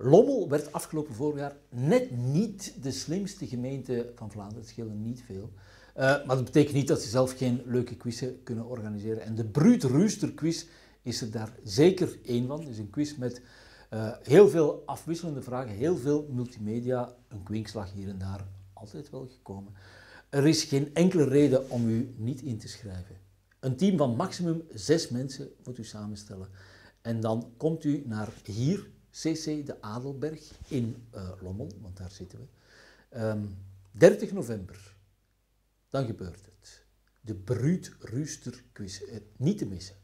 Lommel werd afgelopen voorjaar net niet de slimste gemeente van Vlaanderen. Het scheelde niet veel. Uh, maar dat betekent niet dat ze zelf geen leuke quizzen kunnen organiseren. En de Bruut Rooster quiz is er daar zeker één van. Het is een quiz met uh, heel veel afwisselende vragen, heel veel multimedia, een kwinkslag hier en daar, altijd wel gekomen. Er is geen enkele reden om u niet in te schrijven. Een team van maximum zes mensen moet u samenstellen. En dan komt u naar hier, CC de Adelberg in uh, Lommel, want daar zitten we. Um, ehm, 30 november, dan gebeurt het. De Bruut Rooster quiz, niet te missen.